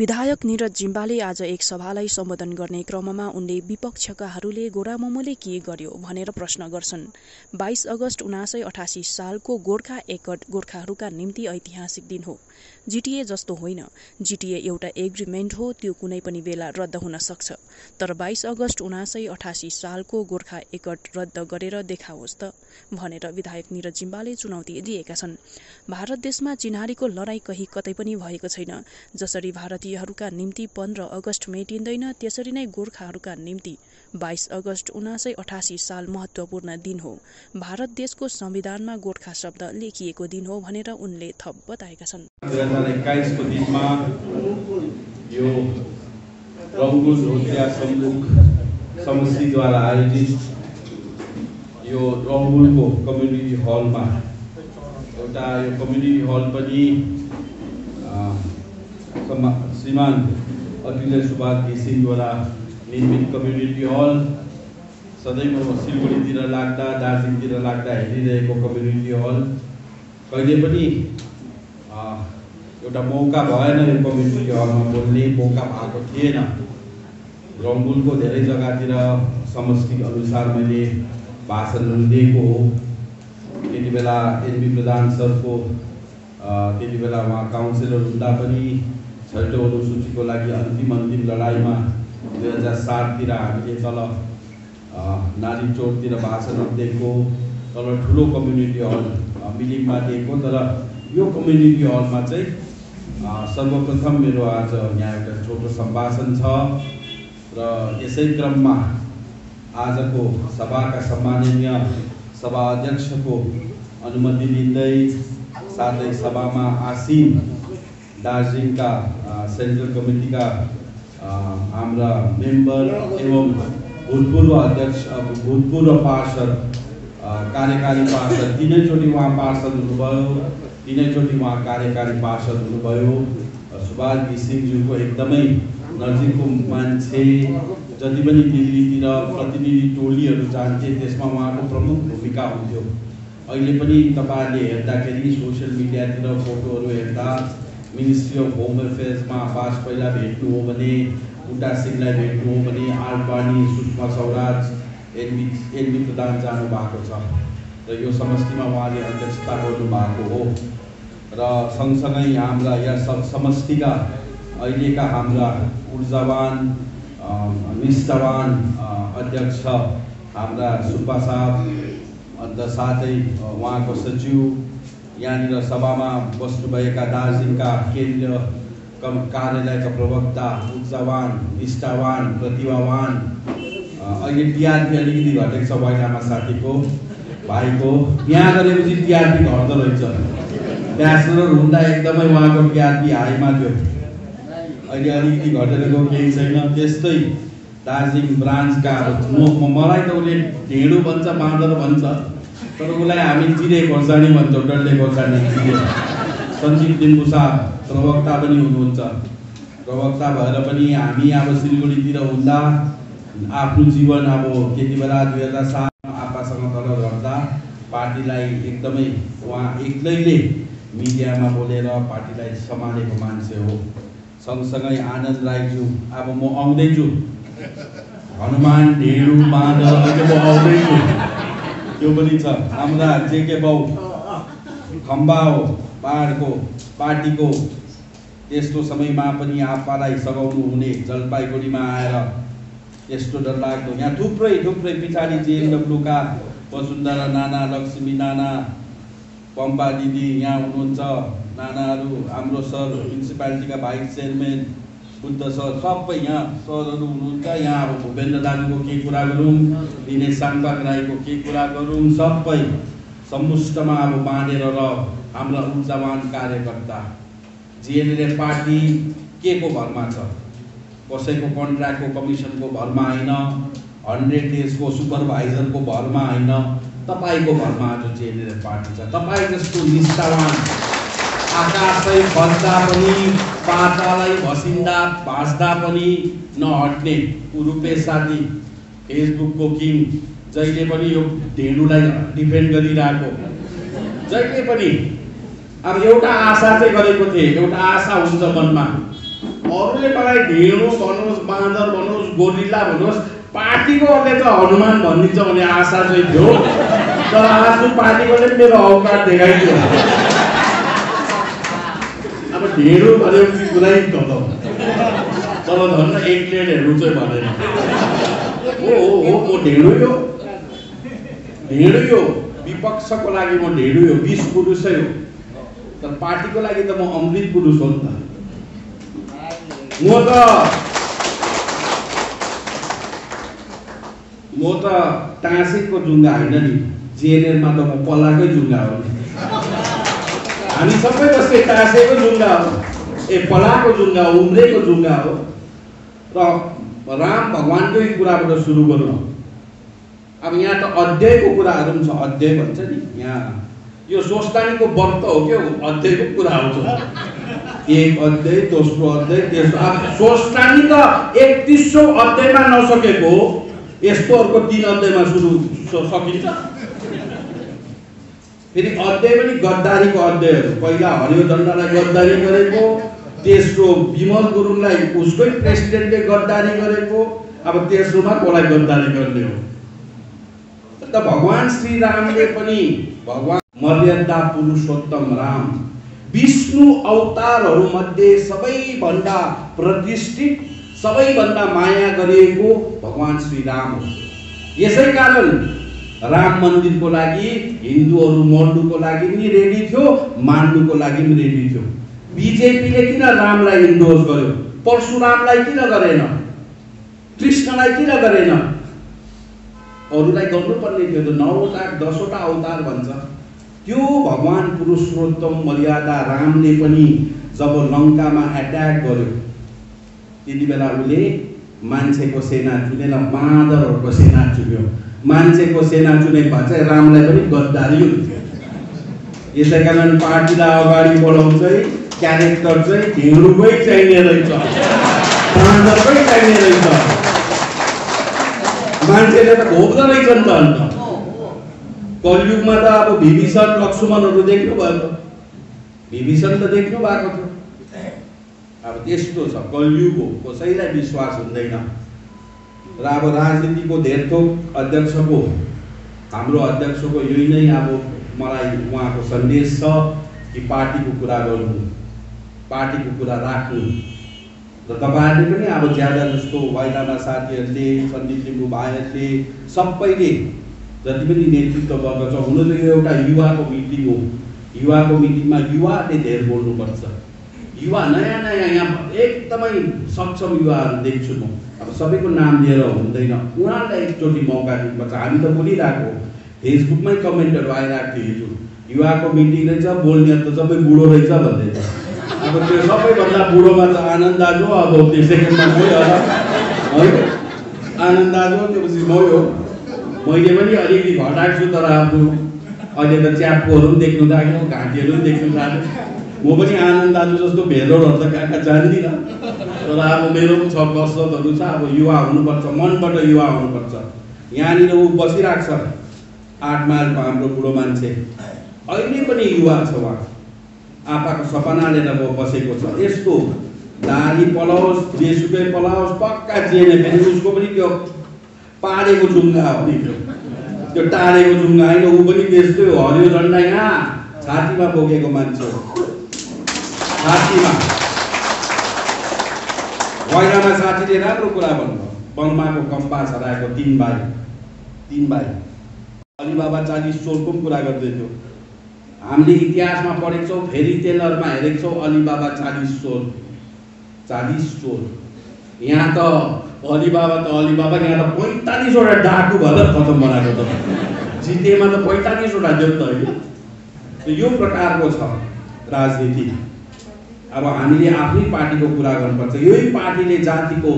विधायक निरज जिम्बाले आज एक सभालाई सम्बोधन गर्ने क्रममा उनले विपक्षकाहरूले गोरामोमोले के गर्यो भनेर प्रश्न गर्छन्। बाइस अगस्त उनासय अठासी सालको गोर्खा एकट गोर्खाहरूका निम्ति ऐतिहासिक दिन हो। जिटिए जस्तो होइन। जिटिए एउटा एग्रिमेन्ट हो त्यो कुनै पनि बेला रद्द हुन सक्छ। तर बाइस अगस्त उनासय अठासी सालको गोर्खा एकट रद्द गरेर देखाओस् त भनेर विधायक निरज जिम्बाले चुनौती दिएका छन्। भारत देशमा चिन्हारीको लडाईँ कहीँ कतै पनि भएको छैन। जसरी भारतीयहरूका निम्ति पन्ध्र अगस्त मेटिँदैन त्यसरी नै गोर्खाहरूका निम्ति बाइस अगस्त उनासय अठासी साल महत्वपूर्ण दिन हो। भारत देशको संविधानमा गोर्खा शब्द लेखिएको दिन हो भनेर उनले थप बताएका छन्। यो सम्मुख आयोजित यो रङ्गुलको कम्युनिटी हलमा एउटा यो कम्युनिटी हल पनि श्रीमान अखिलेश सुभाष घिसिङद्वारा निर्मित कम्युनिटी हल। सधैँ म सिलगढीतिर लाग्दा दार्जिलिङतिर लाग्दा हेरिरहेको कम्युनिटी हल। कहिले पनि एउटा मौका भएन यो कम्युनिटी हलमा बोल्ने मौका भएको थिएन। रङ्बुलको धेरै जग्गातिर समष्टि अनुसार मैले भाषणहरू दिएको हो। त्यति बेला एनबी प्रधान सरको त्यति बेला उहाँ काउन्सिलर हुँदा पनि छैटौँ अनुसूचीको लागि अन्तिम अन्तिम लडाइँमा दुई हजार साततिर हामीले तल नारी चौकतिर भाषणहरू दिएको तल ठुलो कम्युनिटी हल अ, मिलिङमा दिएको तर यो कम्युनिटी हलमा चाहिँ सर्वप्रथम मेरो आज यहाँ एउटा छोटो सम्भाषण छ र यसै क्रममा आजको सभाका सम्माननीय सभा अध्यक्षको अनुमति लिँदै साथै सभामा आसीन दार्जिलिङका सेन्ट्रल कमिटीका हाम्रा मेम्बर एवं भूतपूर्व अध्यक्ष भूतपूर्व पार्षद कार्यकारी पार्षद तिनैचोटि उहाँ पार्षद हुनुभयो तिनैचोटि उहाँ कार्यकारी पार्षद हुनुभयो। सुभाष घिसिङज्यूको एकदमै नजिकको मान्छे जति पनि दिल्लीतिर प्रतिनिधि टोलीहरू जान्थे त्यसमा उहाँको प्रमुख भूमिका हुन्थ्यो। अहिले पनि तपाईँहरूले हेर्दाखेरि सोसियल मिडियातिर फोटोहरू हेर्दा मिनिस्ट्री अफ होम एफेयर्समा वाजपेयीलाई भेट्नु हो भने बुट्टा सिंहलाई भेट्नु हो भने आडवाणी सुषमा स्वराज एनबी एनबी प्रधान जानु भएको छ। र यो समष्टिमा उहाँले अध्यक्षता गर्नुभएको हो। र सँगसँगै हाम्रा सम- समष्टिका अहिलेका हाम्रा ऊर्जावान निष्ठावान अध्यक्ष हाम्रा सुब्बा साहब अन्त साथै उहाँको सचिव यहाँनिर सभामा बस्नुभएका दार्जिलिङका केन्द्रीय कम कार्यालयका प्रवक्ता ऊर्जावान निष्ठावान प्रतिभावान अहिले टिआरपी अलिकति घटेको छ वाइलामा साथीको भाइको। यहाँ गरेपछि टिआरपी घट्दो रहेछ। ब्याचलर हुँदा एकदमै उहाँको टिआरपी हाईमा थियो। अहिले अलिकति घटेर गएको केही छैन। त्यस्तै दार्जिलिङ ब्रान्चका मलाई त उसले ढेँडो भन्छ बाँदर भन्छ। तर उसलाई हामी चिरे खोर्सानी भन्छौँ डल्ले खोर्सानी चिरे सञ्जीव लिम्बुसा प्रवक्ता पनि हुनुहुन्छ। प्रवक्ता भएर पनि हामी अब सिलगढीतिर हुँदा आफ्नो जीवन अब त्यति बेला दुई हजार सातमा आपासँग तल झर्दा पार्टीलाई एकदमै उहाँ एक्लैले मिडियामा बोलेर पार्टीलाई सम्हालेको मान्छे हो। सँगसँगै आनन्द राईज्यू अब म आउँदैछु। हनुमान ढेँडु बाँदर म आउँदैछु। त्यो पनि छ। हाम्रा जेके बाउ खम्बा हो पाहाडको पार्टीको त्यस्तो समयमा पनि आप्पालाई सघाउनु हुने जलपाइगुडीमा आएर यस्तो डरलाग्दो यहाँ थुप्रै थुप्रै पछाडि जेएनडब्लुका वसुन्धरा नाना लक्ष्मी नाना पम्पा दिदी यहाँ हुनुहुन्छ। नानाहरू हाम्रो सर म्युनिसिपालिटीका भाइस चेयरम्यान बुद्ध सर सबै यहाँ सरहरू हुनुहुन्छ यहाँ अब भूपेन्द्र दाजुको के कुरा गरौँ दिनेश साङपाक राईको के कुरा गरौँ सबै समुष्टमा अब बाँडेर र हाम्रा ऊर्जावान कार्यकर्ता जिएनएलएफ पार्टी के को भरमा छ? कसैको कन्ट्र्याक्टको कमिसनको भरमा होइन हन्ड्रेड डेजको सुपरभाइजरको भरमा होइन तपाईँको भरमा आज जिएनएलएफ पार्टी छ। तपाईँ जस्तो निष्ठावान आकाशै बज्दा पनि पातालै भसिन्दा भाँच्दा पनि नहट्ने रुपेश साथी फेसबुकको किङ। जहिले पनि यो ढेँडुलाई डिफेन्ड गरिरहेको। जहिले पनि। अब एउटा आशा चाहिँ गरेको थिएँ एउटा आशा हुन्छ मनमा। अरू अरूले मलाई ढेँडो भन्नुहोस् बाँदर भन्नुहोस् गोरिल्ला भन्नुहोस् पार्टीकोले त हनुमान भनिदिन्छ भन्ने आशा चाहिँ थियो। तर आज पार्टीकोले मेरो अवकाश देखाइदियो। अब ढेँडो भनेपछि कुरै खतम तर धन्न एक प्लेटहरू चाहिँ भनेन हो हो हो म ढेँडो यो ढेँडो यो विपक्षको लागि म ढेँडो यो बिस पुरुषै हो। तर पार्टीको लागि त म अमृत पुरुष हो नि त। म त म त टाँसेको जुङ्गा होइन नि। जेएनएलमा त म पल्लाकै जुङ्गा हो नि। हामी सबै जस्तै टाँसेको जुङ्गा हो ए पलाको जुङ्गा हो उम्रेको जुङ्गा हो। र राम भगवान्कै कुराबाट सुरु गरौँ। अब यहाँ त अध्यायको कुराहरू पनि छ। अध्याय भन्छ नि यहाँ। यो सोस्तानीको व्रत हो क्या अध्यायको कुरा आउँछ एक अध्याय दोस्रो अध्याय तेस्रो। अब सोस्तानी त एकतिसौँ अध्यायमा नसकेको यस्तो अर्को तिन अध्यायमा सुरु सकिन्छ। फेरि अध्याय पनि गद्दारीको अध्यायहरू पहिला हरियो दण्डलाई गद्दारी गरेको तेस्रो विमल गुरुङलाई उसकै प्रेसिडेन्टले गद्दारी गरेको अब तेस्रोमा कसलाई गद्दारी गर्ने हो? त भगवान् श्री रामले पनि भगवान् मर्यादा पुरुषोत्तम राम विष्णु अवतारहरू मध्ये सबैभन्दा प्रतिष्ठित सबैभन्दा माया गरिएको भगवान् श्री राम हो। यसै कारण राम मन्दिरको लागि हिन्दूहरू मर्नुको लागि पनि रेडी थियो मान्नुको लागि पनि रेडी थियो। बिजेपीले किन रामलाई इन्डोर्स गर्यो? परशुरामलाई किन गरेन? कृष्णलाई किन गरेन? अरूलाई गर्नुपर्ने थियो त नौवटा दसवटा अवतार भन्छ। त्यो भगवान् पुरुषोत्तम मर्यादा रामले पनि जब लङ्कामा एट्याक गर्यो त्यति बेला उसले मान्छेको सेना चुनेर बाँदरहरूको सेना चुन्यो। मान्छेको सेना चुनेको भए चाहिँ रामलाई पनि गद्दारी हुन्थ्यो यसै कारण पार्टीलाई अगाडि बढाउँदै क्यारेक्टर चाहिँ ढिँडोकै चाहिने रहेछ। बाँदरकै चाहिने रहेछ। मान्छेले त घोप्दो रहेछ नि त अन्त। कलियुगमा त अब विभीषण लक्ष्मणहरू देख्नु भयो त विभीषण त देख्नु भएको थियो। अब त्यस्तो छ। कलियुग हो कसैलाई विश्वास हुँदैन। र अब राजनीतिको धेर थोक अध्यक्षको हाम्रो अध्यक्षको यही नै अब मलाई उहाँको सन्देश छ कि पार्टीको कुरा गर्नु पार्टीको कुरा राख्नु। र तपाईँहरूले पनि अब ज्यादा जस्तो वाइलामा साथीहरूले सन्दीप लिम्बू भाइहरूले सबैले जति पनि नेतृत्व वर्ग छ हुन त यो एउटा युवाको मिटिङ हो। युवाको मिटिङमा युवाले धेर बोल्नुपर्छ। युवा नयाँ नयाँ यहाँ एकदमै सक्षम युवाहरू देख्छु म। सबैको नाम लिएर हुँदैन। उहाँहरूलाई एकचोटि मौका दिनुपर्छ हामी त बोलिरहेको फेसबुकमै कमेन्टहरू आइरहेको थियो हिजो। युवाको मिटिङ रहेछ बोल्ने त सबै बुढो रहेछ भन्दै अब त्यो सबैभन्दा बुढोमा त आनन्द दाजु अब त्यो सेकेन्डमा होला है आनन्द दाजु त्योपछि मै मैले पनि अलिकति घटाएको छु तर अब अहिले त च्यापकोहरू पनि देख्नु थाल्यो घाँटीहरू पनि देख्नु थाल्यो म पनि आनन्द दाजु जस्तो भेलोरहरू त कहाँ कहाँ जान्दिनँ। तर अब मेरो पनि छ कसरतहरू छ अब युवा हुनुपर्छ मनबाट युवा हुनुपर्छ। यहाँनिर ऊ बसिरहेको छ। आठ माइलको हाम्रो बुढो मान्छे। अहिले पनि युवा छ उहाँ। आपाको सपना लिएर अब बसेको छ। यस्तो दारी पलाओस् जेसुकै पलाओस् पक्का जिएन फेरि उसको पनि त्यो पारेको जुङ्गा हो नि त्यो। त्यो टारेको जुङ्गा होइन ऊ पनि त्यस्तै हरियो झन्डा यहाँ। छातीमा बोकेको मान्छे हो। छातीमा। वैरामा साथीले राम्रो कुरा भन्नुभयो। बङ्माको कम्पास हराएको तिन भाइ। तिन भाइ। अलिबाबा चालिस चोरको पनि कुरा गर्दै थियो। हामीले इतिहासमा पढेको छौँ फेरि टेलरमा हेरेको छौँ अलिबाबा चालिस चोर चालिस चोर यहाँ त अलिबाबा त अलिबाबा यहाँ त पैँतालिसवटा डाकु भएर खतम बनाएको त जिटिएमा त पैँतालिसवटा थियो नि त होइन यो प्रकारको छ राजनीति। अब हामीले आफ्नै पार्टीको कुरा गर्नुपर्छ। यही पार्टीले जातिको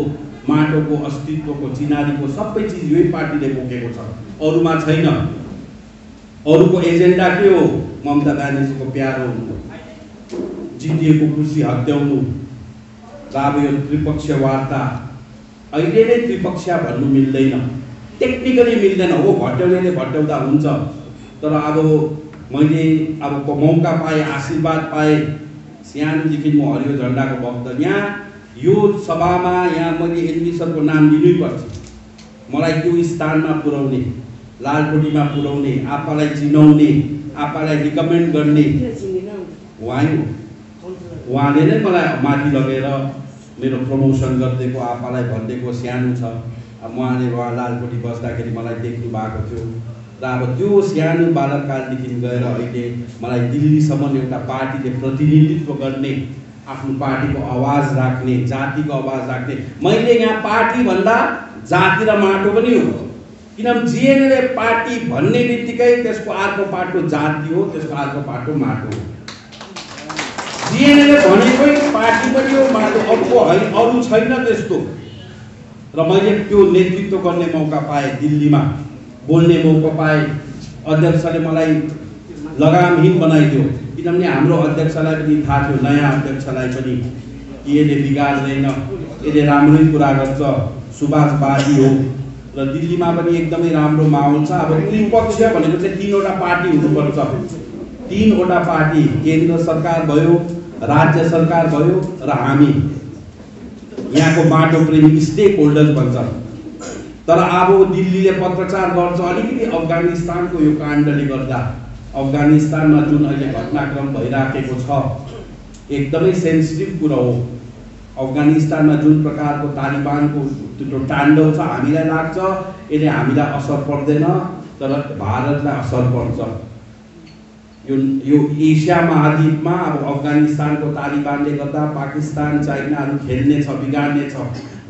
माटोको अस्तित्वको चिनारीको सबै चिज यही पार्टीले बोकेको छ। अरूमा छैन। अरूको एजेन्डा के हो? ममता ब्यानर्जीको प्यारो हुनु जिटिएको कृषि हत्याउनु। र अब यो त्रिपक्षीय वार्ता। अहिले नै त्रिपक्षीय भन्नु मिल्दैन। टेक्निकली मिल्दैन। हो भट्याउनेले भट्याउँदा हुन्छ। तर अब मैले अब मौका पाएँ आशीर्वाद पाएँ। सानोदेखि म हरियो झन्डाको भक्त। यहाँ यो सभामा यहाँ मैले एनबी सरको नाम लिनैपर्छ मलाई त्यो स्थानमा पुर्याउने लालकोटीमा पुर्याउने आपालाई चिनाउने आपालाई रिकमेन्ड गर्ने। उहाँ हो उहाँले नै मलाई माथि लगेर मेरो प्रमोसन गरिदिएको आपालाई भनिदिएको सानो छ। उहाँले उहाँ लालकोटी बस्दाखेरि मलाई देख्नु भएको थियो। र अब त्यो सानो बालककालदेखि गएर अहिले मलाई दिल्लीसम्म एउटा पार्टीले प्रतिनिधित्व गर्ने आफ्नो पार्टीको आवाज राख्ने जातिको आवाज राख्ने। मैले यहाँ पार्टी भन्दा जाति र माटो पनि हो। किनभने जिएनएलए पार्टी भन्ने बित्तिकै त्यसको अर्को पाटो जाति हो त्यसको अर्को पाटो माटो हो। जिएनएलए भनेकै पार्टी पनि हो माटो अर्को होइन अरू छैन त्यस्तो। र मैले त्यो नेतृत्व गर्ने मौका पाएँ दिल्लीमा। बोल्ने मौका पाएँ अध्यक्षले मलाई लगामहीन बनाइदियो। किनभने हाम्रो अध्यक्षलाई पनि थाहा थियो नयाँ अध्यक्षलाई पनि कि यसले बिगार्दैन यसले राम्रै कुरा गर्छ सुभाषवादी हो। र दिल्लीमा पनि एकदमै राम्रो माहौल छ। अब त्रिपक्ष भनेको चाहिँ तिनवटा पार्टी हुनुपर्छ। तिनवटा पार्टी केन्द्र सरकार भयो राज्य सरकार भयो र हामी। यहाँको बाटो प्रेमी स्टेक होल्डर्स भन्छ तर अब दिल्लीले पत्रचार गर्छ अलिकति अफगानिस्तानको यो काण्डले गर्दा। अफगानिस्तानमा जुन अहिले घटनाक्रम भइराखेको छ एकदमै सेन्सिटिभ कुरो हो। अफगानिस्तानमा जुन प्रकारको तालिबानको त्यो ताण्डव छ हामीलाई लाग्छ यसले हामीलाई असर पर्दैन तर भारतलाई असर पर्छ। यो यो एसिया महाद्वीपमा अब अफगानिस्तानको तालिबानले गर्दा पाकिस्तान चाइनाहरू खेल्ने छ बिगार्ने छ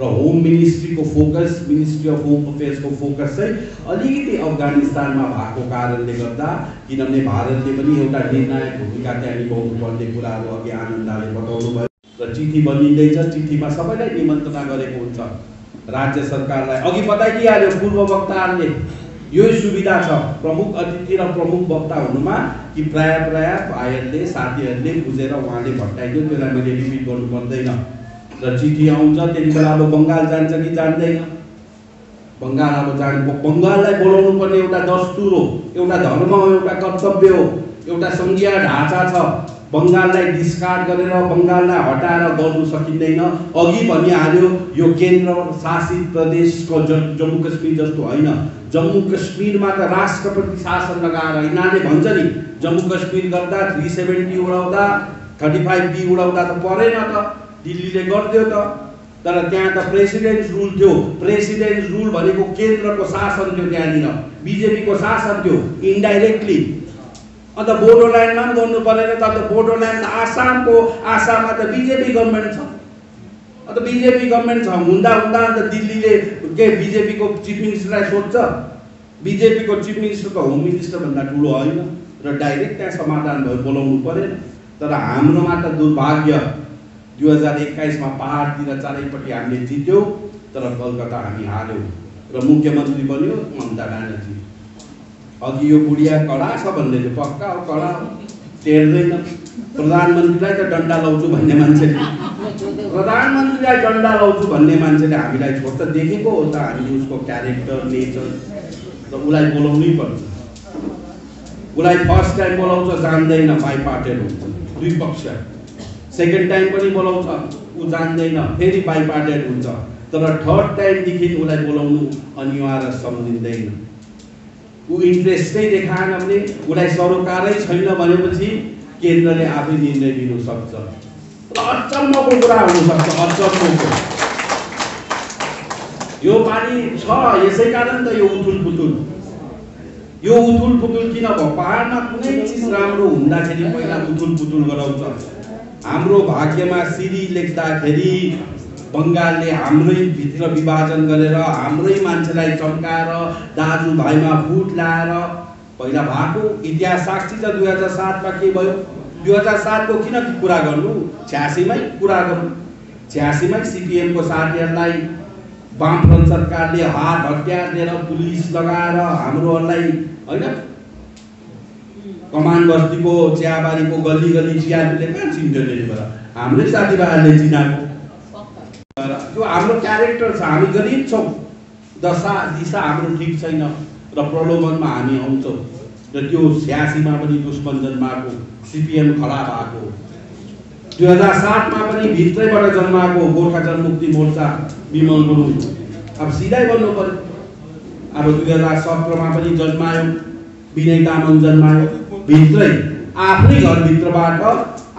र होम मिनिस्ट्रीको फोकस मिनिस्ट्री अफ होम अफेयर्सको फोकस चाहिँ अलिकति अफगानिस्तानमा भएको कारणले गर्दा किनभने भारतले पनि एउटा निर्णायक भूमिका त्यहाँ निभाउनु पर्ने कुराहरू अघि आनन्दले बताउनु भयो। र चिठी बनिँदैछ चिठीमा सबैलाई निमन्त्रणा गरेको हुन्छ। राज्य सरकारलाई अघि बताइदिइहाल्यो पूर्व वक्ताहरूले यही सुविधा छ। प्रमुख अतिथि र प्रमुख वक्ता हुनुमा कि प्राय प्राय भाइहरूले साथीहरूले बुझेर उहाँले भट्टाइदियो त्यसलाई मैले रिपिट गर्नु पर्दैन। र चिठी आउँछ त्यति बेला अब बङ्गाल जान्छ कि जान्दैन बङ्गाल अब जानु बङ्गाललाई बोलाउनु पर्ने एउटा दस्तुर हो एउटा धर्म हो एउटा कर्तव्य हो एउटा सङ्घीय ढाँचा छ बङ्गाललाई डिस्कार्ड गरेर बङ्गाललाई हटाएर गर्नु सकिँदैन अघि भनिहाल्यो यो केन्द्र शासित प्रदेशको ज जम्मू कश्मीर जस्तो होइन जम्मू कश्मीरमा त राष्ट्रपति शासन लगाएर यिनीहरूले भन्छ नि जम्मू कश्मीर गर्दा थ्री सेभेन्टी उडाउँदा थर्टी फाइभ बी उडाउँदा त परेन त दिल्लीले गरिदियो त तर त्यहाँ त प्रेसिडेन्ट रुल थियो। प्रेसिडेन्ट रुल भनेको केन्द्रको शासन थियो त्यहाँनिर। बिजेपीको शासन थियो इन्डाइरेक्टली अन्त बोडोल्यान्डमा पनि गर्नु परेन त अन्त बोडोल्यान्ड आसामको आसाममा त बिजेपी गभर्मेन्ट छ। अन्त बिजेपी गभर्मेन्ट छ हुँदा हुँदा अन्त दिल्लीले के बिजेपीको चिफ मिनिस्टरलाई सोध्छ। बिजेपीको चिफ मिनिस्टर त होम मिनिस्टरभन्दा ठुलो होइन र डाइरेक्ट त्यहाँ समाधान भयो बोलाउनु परेन। तर हाम्रोमा त दुर्भाग्य दुई हजार एक्काइसमा पाहाडतिर चारैपट्टि हामीले जित्यौँ तर कलकत्ता हामी हार्यौँ। र मुख्यमन्त्री बन्यो ममता ब्यानर्जी। अघि यो बुढिया कडा छ थियो पक्का हो कडा हो। टेर्दैन। प्रधानमन्त्रीलाई त डन्डा लाउँछु भन्ने मान्छेले। प्रधानमन्त्रीलाई डन्डा लाउँछु भन्ने मान्छेले हामीलाई छोड्छ। देखेको हो त हामीले उसको क्यारेक्टर नेचर र उसलाई बोलाउनै पर्छ। उसलाई फर्स्ट टाइम बोलाउँछ जान्दैन बाई पार्टेड हुन्छ। दुई पक्ष। सेकेन्ड टाइम पनि बोलाउँछ ऊ जान्दैन फेरि बाई पार्टेड हुन्छ। तर थर्ड टाइमदेखि उसलाई बोलाउनु अनिवार्य सम्झिँदैन। ऊ इन्ट्रेस्टै देखाएन भने उसलाई सरोकारै छैन भनेपछि केन्द्रले आफै निर्णय लिनु सक्छ। अचम्मको कुरा हुनसक्छ अचम्मको। यो पालि छ यसै कारण त यो उथुल पुथुल यो उथुल पुथुल किन भयो? पाहाडमा कुनै चिज राम्रो हुँदाखेरि पहिला उथुल पुथुल गराउँछ। हाम्रो भाग्यमा सिरी लेख्दाखेरि बङ्गालले हाम्रै भित्र विभाजन गरेर हाम्रै मान्छेलाई चम्काएर दाजुभाइमा फुट लाएर पहिला भएको इतिहास साक्षी छ दुई हजार सातमा के भयो? दुई हजार सातको किन कुरा गर्नु? छ्यासीमै कुरा गर्नु। छ्यासीमै सिपिएमको साथीहरूलाई वामफ्रन्ट सरकारले हात हतियार दिएर पुलिस लगाएर हाम्रोहरूलाई होइन कमान बस्तीको चियाबारीको गल्ली गल्ली चियाहरूले कहाँ चिन्थ्यो त्यति बेला। हाम्रै साथीभाइहरूले चिनाएको। त्यो हाम्रो क्यारेक्टर छ हामी गरिब छौँ। दशा दिशा हाम्रो ठिक छैन र प्रलोभनमा हामी आउँछौँ। र त्यो स्यासीमा पनि दुष्मञ्जन भएको सिपिएम खडा भएको। दुई हजार सातमा पनि भित्रैबाट जन्माएको गोर्खा जनमुक्ति मोर्चा विमल गुरुङ। अब सिधै भन्नु पर्यो अब दुई हजार सत्रमा पनि जन्मायो विनय तामाङ जन्मायो। भित्रै आफ्नै घरभित्रबाट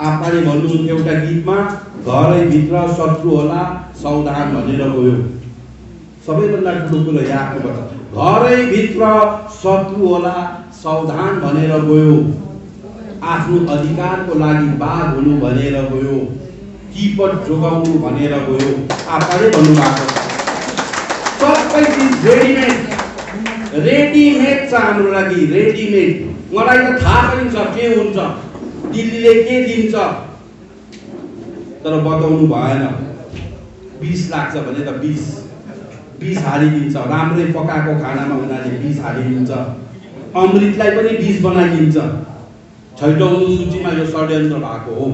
आफैले भन्नुहुन्थ्यो एउटा गीतमा घरैभित्र शत्रु होला सावधान भनेर गयो। सबैभन्दा ठुलो कुरो राख्नुपर्छ घरैभित्र शत्रु होला सावधान भनेर गयो। आफ्नो अधिकारको लागि बाघ हुनु भनेर गयो। किपट जोगाउनु भनेर गयो। आफैले भन्नुभएको सबै चिज रेडिमेड रेडिमेड छ हाम्रो लागि रेडिमेड मलाई त थाहा पनि छ के हुन्छ। दिल्लीले के दिन्छ। तर बताउनु भएन। बिस लाग्छ भने त बिस। बिस हालिदिन्छ। राम्रै पकाएको खानामा उनीहरूले बिस हालिदिन्छ। अमृतलाई पनि बिस बनाइदिन्छ। छैटौँ अनुसूचीमा यो षड्यन्त्र भएको हो।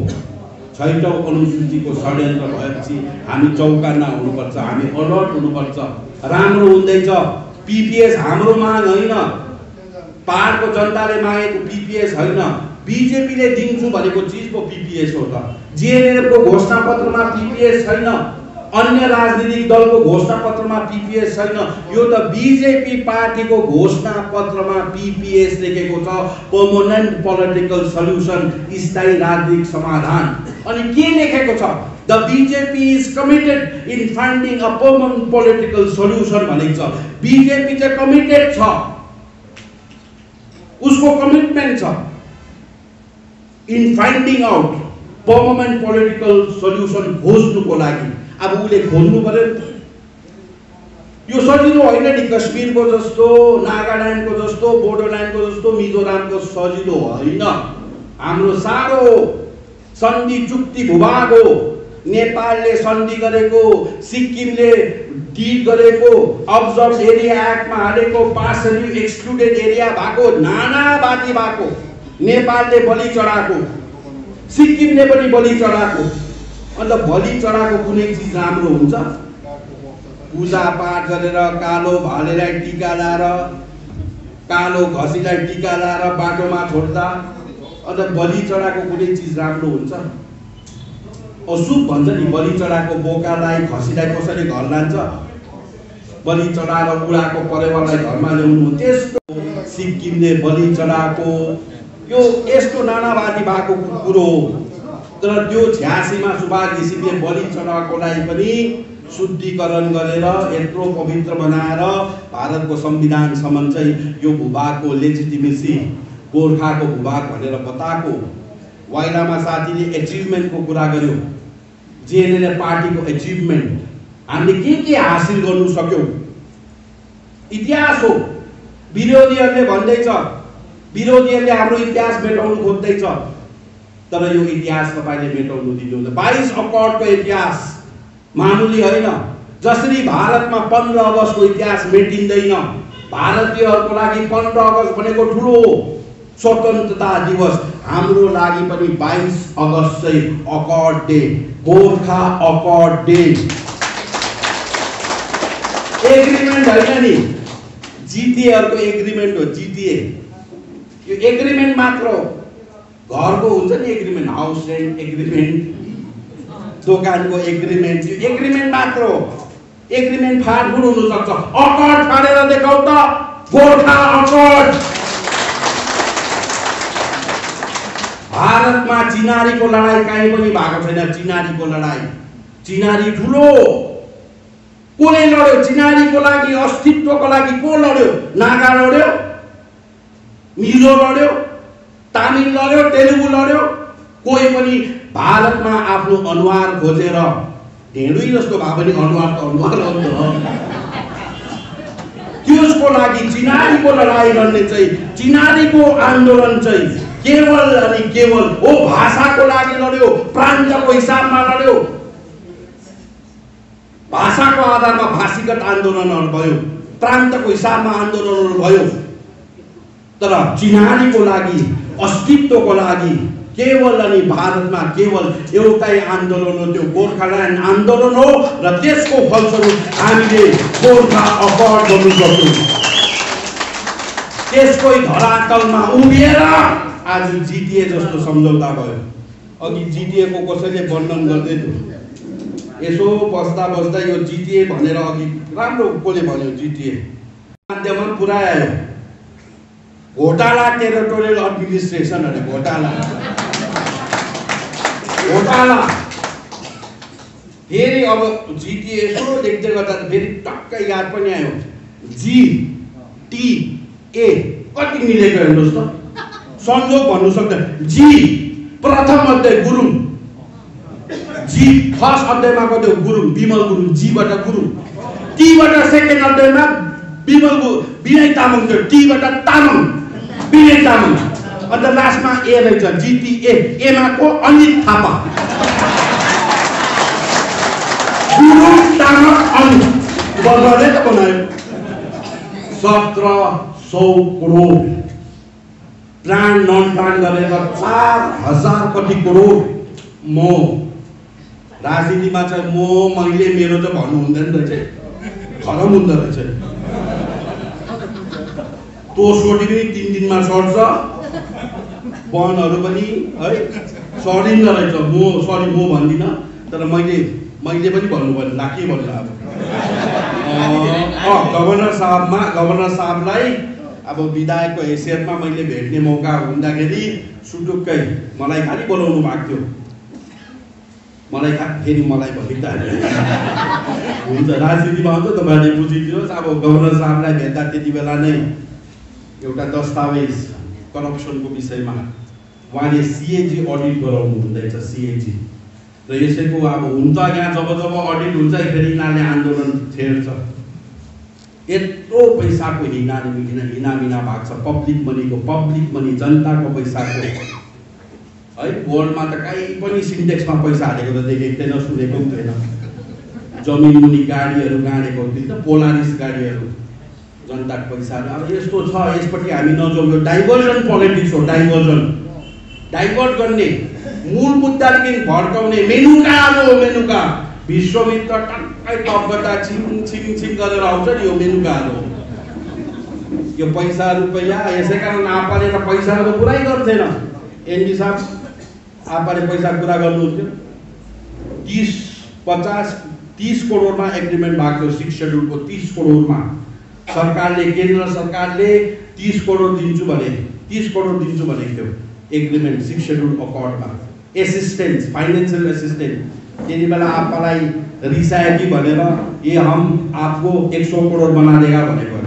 छैटौँ अनुसूचीको षड्यन्त्र भएपछि हामी चौकाना हुनुपर्छ हामी अलर्ट हुनुपर्छ। राम्रो हुँदैछ। पिपिएस हाम्रो माग होइन। पाहाडको जनताले मागेको पिपिएस होइन। बिजेपीले दिन्छु भनेको चिज पो पिपिएस हो त। जिएनएलएफको घोषणा पत्रमा पिपिएस छैन। अन्य राजनीतिक दलको घोषणा पत्रमा पिपिएस छैन। यो त बिजेपी पार्टीको घोषणा पत्रमा पिपिएस लेखेको छ। पर्मनेन्ट पोलिटिकल सल्युसन स्थायी राजनीतिक समाधान। अनि के लेखेको छ? The BJP is committed in finding a permanent political solution भनेको छ। बिजेपी चाहिँ कमिटेड छ। उसको कमिटमेन्ट छ। In finding out permanent political solution खोज्नुको लागि। अब उसले खोज्नु त। यो सजिलो होइन नि कश्मीरको जस्तो नागाल्यान्डको जस्तो बोडोल्यान्डको जस्तो मिजोरामको सजिलो होइन। हाम्रो साह्रो सन्धि चुक्ति भूभाग हो। नेपालले सन्धि गरेको सिक्किमले डिड गरेको अब्जर्भ एरिया एक्टमा हालेको पार्सली एक्सक्लुडेड एरिया भएको नानावादी भएको नेपालले बलि चढाएको सिक्किमले पनि बलि चढाएको। अन्त बलि चढाएको कुनै चिज राम्रो हुन्छ? पूजापाठ गरेर कालो भालेलाई टिका लाएर कालो घसीलाई टिका लाएर बाटोमा छोड्दा अन्त बलि चढाएको कुनै चिज राम्रो हुन्छ? अशुभ भन्छ नि बलि चढाएको बोकालाई खसीलाई कसैले घर लान्छ? बलि चढाएर उडाएको परेवालाई घरमा ल्याउनु त्यस्तो सिक्किमले बलि चढाएको यो यस्तो नानावादी भएको कुरो हो। तर त्यो छ्यासीमा सुभाष घिसिङले बलि चढाएकोलाई पनि शुद्धिकरण गरेर यत्रो पवित्र बनाएर भारतको संविधानसम्म चाहिँ यो भूभागको लेजिटिमेसी गोर्खाको भूभाग भनेर बताएको। वाइलामा साथीले एचिभमेन्टको कुरा गर्यो। जिएनएलए पार्टीको एचिभमेन्ट हामीले के के हासिल गर्नु सक्यौँ? इतिहास हो। विरोधीहरूले भन्दैछ। विरोधीहरूले हाम्रो इतिहास मेटाउनु खोज्दैछ। तर यो इतिहास तपाईँले मेटाउनु दिनुहुन्छ बाइस अकर्डको इतिहास। मामुली होइन। जसरी भारतमा पन्ध्र अगस्तको इतिहास मेटिँदैन भारतीयहरूको लागि पन्ध्र अगस्त भनेको ठुलो स्वतन्त्रता दिवस। हाम्रो लागि पनि बाइस अगस्त चाहिँ accord day Gorkha accord day. Agreement होइन नि? जिटिएहरूको एग्रिमेन्ट हो जिटिए। यो एग्रिमेन्ट मात्र हो। घरको हुन्छ नि एग्रिमेन्ट हाउस रेन्ट एग्रिमेन्ट दोकानको एग्रिमेन्ट यो एग्रिमेन्ट मात्र हो। एग्रिमेन्ट फाडफुड हुनसक्छ अकर्ड फाडेर देखाउ त। गोर्खा अकर्ड भारतमा चिनारीको लडाइँ काहीँ पनि भएको छैन। चिनारीको लडाइँ चिनारी ठुलो। कसले लड्यो? चिनारीको लागि अस्तित्वको लागि को लड्यो? नागा लड्यो? मिजो लड्यो? तामिल लड्यो? तेलुगु लड्यो? कोही पनि भारतमा आफ्नो अनुहार खोजेर ढेँडुई जस्तो भए पनि अनुहार त अनुहार त्यसको लागि चिनारीको लडाइँ गर्ने चाहिँ चिनारीको आन्दोलन चाहिँ केवल अनि केवल हो भाषाको लागि लड्यो प्रान्तको हिसाबमा लड्यो। भाषाको आधारमा भाषीगत आन्दोलनहरू भयो प्रान्तको हिसाबमा आन्दोलनहरू भयो। तर चिनारीको लागि अस्तित्वको लागि केवल अनि भारतमा केवल एउटै आन्दोलन हो त्यो गोर्खाल्यान्ड आन्दोलन हो र त्यसको फलस्वरूप हामीले गोर्खा अकर्ड गर्नु सक्छौँ। त्यसकै धरातलमा उभिएर आज जिटिए जस्तो सम्झौता भयो। अघि जिटिएको कसैले वर्णन गर्दै थियो यसो बस्दा बस्दा यो जिटिए भनेर अघि राम्रो कसले भन्यो जिटिए। माध्यममा पुऱ्यायो। घोटाला टेरिटोरियल एडमिनिस्ट्रेसन अरे घोटाला। घोटाला। फेरि अब जिटिए यसो देख्दै गर्दा फेरि टक्कै याद पनि आयो। जी टी ए कति मिलेको हेर्नुहोस् त। संयोग भन्नु सक्दैन। जी प्रथम अध्याय गुरुङ। जी फर्स्ट अध्यायमा कति गुरुङ विमल गुरुङ जीबाट गुरुङ। टीबाट सेकेन्ड अध्यायमा विमल विनय तामाङ थियो। टीबाट तामाङ विनय तामाङ। अन्त लास्टमा ए रहेछ जिटिए एमा को? अनित थापा। गुरुङ तामाङ अनित। बर्गरले त बनायो। सत्र सौ करोड। प्राण नन प्राण गरेर चार हजार कति करोड। म राजनीतिमा चाहिँ म मैले मेरो चाहिँ भन्नु हुँदैन रहेछ। खरम हुँदो रहेछ। तोसोटी पनि तिन दिनमा सर्छ। वनहरू पनि है सरिँदो रहेछ। म सरी म भन्दिनँ तर मैले मैले पनि भन्नु पर्ने ला के भन्नु अब गभर्नर साहबमा गभर्नर साहबलाई अब विधायकको हैसियतमा मैले भेट्ने मौका हुँदाखेरि सुटुक्कै मलाई खालि बोलाउनु भएको थियो। मलाई खा फेरि मलाई भनिता हुन्छ राजनीतिमा हुन्छ तपाईँहरूले बुझिदिनुहोस्। अब गभर्नर साहबलाई भेट्दा त्यति बेला नै एउटा दस्तावेज करप्सनको विषयमा उहाँले सिएजी अडिट गराउनु हुँदैछ सिएजी र यसैको अब हुन्छ यहाँ जब जब अडिट हुन्छ फेरि यिनीहरूले आन्दोलन छेड्छ। यत्रो पैसाको हिना हिना हिनामिना भएको छ। पब्लिक मनीको पब्लिक मनी जनताको पैसाको। है वर्ल्डमा त कहीँ पनि सिन्टेक्समा पैसा हालेको त देखेको थिएन सुनेको पनि थिएन। जमिन मुनि गाडीहरू गाडेको त पोलारिस गाडीहरू। जनताको पैसाहरू अब यस्तो छ यसपट्टि हामी नजाउँ यो डाइभर्जन पोलिटिक्स हो डाइभर्जन डाइभर्ट गर्ने। मूल मुद्दादेखि भड्काउने। मेनुका हो मेनुका। विश्वमित्र टक्कै टप गर्दा छिङ छिङ छिङ गरेर आउँछ नि यो मेनुकाहरू यो पैसा रुपियाँ यसै कारण आपाले त पैसाको कुरै गर्थेन एनडी साहब आपाले पैसा कुरा गर्नुहुन्थ्यो तिस पचास तिस करोडमा एग्रिमेन्ट भएको थियो सिक्स सेड्युलको तिस करोडमा सरकारले केन्द्र सरकारले तिस करोड दिन्छु भने तिस करोड दिन्छु भनेको थियो एग्रिमेन्ट सिक्स सेड्युल अकर्डमा एसिस्टेन्स फाइनेन्सियल एसिस्टेन्ट त्यति बेला आपलाई रिसायो कि भनेर ये हम आपको एक सौ करोड बना देगा भनेको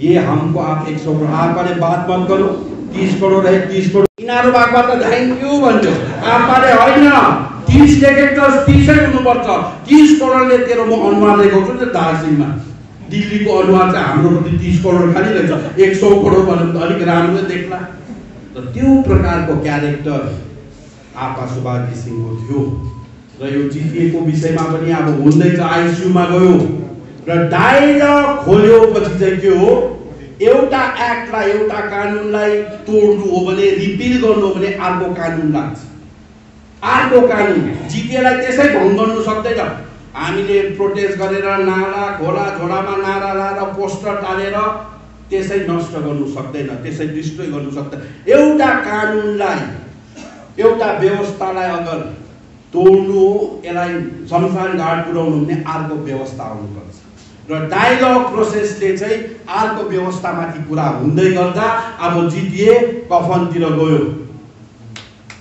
ये हमको आप एक सौ करोड आपले बात मत करो। तिस करोड है तिस करोड। यिनीहरूबाट त थ्याङ्क यू भन्थ्यो आपले होइन। तिस डेकेक्टर्स तिसै हुनुपर्छ। तिस करोडले तेरो म अनुहार देखाउँछु नि दार्जिलिङमा। दिल्लीको अनुहार चाहिँ हाम्रोपट्टि तिस करोड खालि रहेछ। एक सौ करोड भन्यो भने त अलिक राम्रो देख्ला। र त्यो प्रकारको क्यारेक्टर आपा सुभाष घिसिङको थियो। र यो जिटिएको विषयमा पनि अब हुँदैछ आइसियुमा गयो। र डायलग खोल्योपछि चाहिँ के हो? एउटा एक्टलाई एउटा कानुनलाई तोड्नु हो भने रिपिल गर्नु हो भने अर्को कानुन लाग्छ। अर्को कानुन जिटिएलाई त्यसै भङ्ग गर्नु सक्दैन। हामीले प्रोटेस्ट गरेर नाला खोला झोडामा नारा लाएर पोस्टर टालेर त्यसै नष्ट गर्नु सक्दैन त्यसै डिस्ट्रोय गर्नु सक्दैन। एउटा कानुनलाई एउटा व्यवस्थालाई अगर तोड्नु यसलाई शमशान घाट पुर्याउनु भने अर्को व्यवस्था आउनुपर्छ र डायलग प्रोसेसले चाहिँ अर्को व्यवस्थामाथि पुरा हुँदै गर्दा अब जिटिए कफनतिर गयो।